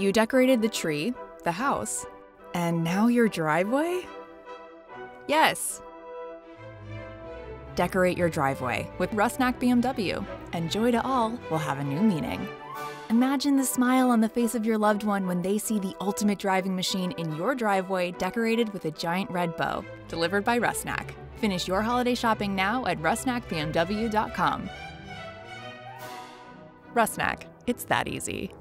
You decorated the tree, the house, and now your driveway? Yes. Decorate your driveway with Rusnak BMW, and joy to all will have a new meaning. Imagine the smile on the face of your loved one when they see the ultimate driving machine in your driveway decorated with a giant red bow, delivered by Rusnak. Finish your holiday shopping now at rusnakbmw.com. Rusnak, it's that easy.